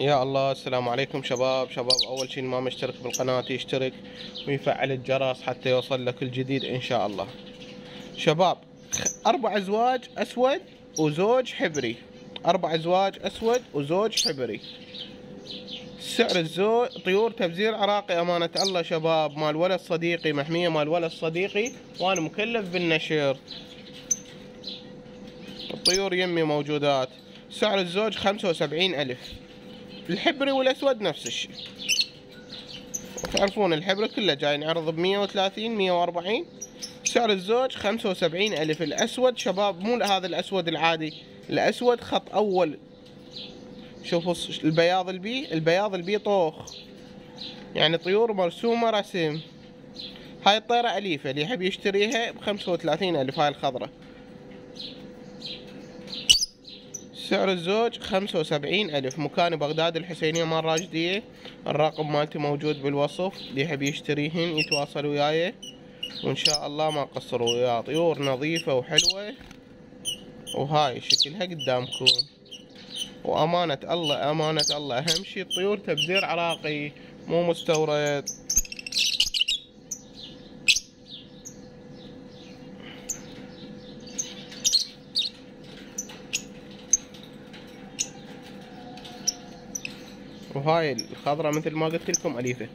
يا الله السلام عليكم شباب. شباب أول شيء ما مشترك بالقناة يشترك ويفعل الجرس حتى يوصل لك الجديد إن شاء الله. شباب أربع أزواج أسود وزوج حبري. أربع أزواج أسود وزوج حبري. سعر الزوج طيور تبذير عراقي أمانة الله شباب. مال ولد صديقي محمية مال ولد صديقي وأنا مكلف بالنشر. الطيور يمي موجودات. سعر الزوج خمسة وسبعين ألف. الحبري والأسود نفس الشيء. تعرفون الحبري كله جاي نعرض بمية وثلاثين مية وأربعين. سعر الزوج خمسة وسبعين ألف. الأسود شباب مو هذا الأسود العادي. الأسود خط أول. شوفوا البياض البي البياض البي طوخ. يعني طيور مرسومة رسم. هاي الطيرة أليفة اللي يحب يشتريها بخمسة وثلاثين ألف. هاي الخضرة. سعر الزوج خمسة وسبعين ألف. مكان بغداد الحسينية مال راشدية الرقم مالتي موجود بالوصف اللي يحب يشتريهن يتواصل وياي. وإن شاء الله ما قصروا وياه طيور نظيفة وحلوة. وهاي شكلها قدامكم. وأمانة الله أمانة الله. أهم شي الطيور تبذير عراقي مو مستورد. وهاي الخضرة مثل ما قلت لكم أليفة.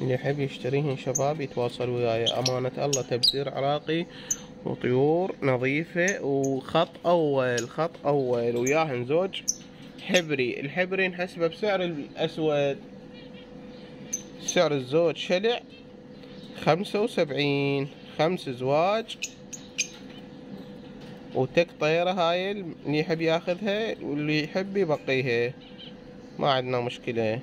اللي يحب يشتريهن شباب يتواصل وياي. أمانة الله تبذير عراقي وطيور نظيفة وخط أول خط أول. وياهن زوج حبري. الحبري نحسبه بسعر الأسود. سعر الزوج شلع خمسة وسبعين خمس زواج. وتك طيرة هاي اللي يحب ياخذها واللي يحب يبقيها. ما عندنا مشكلة.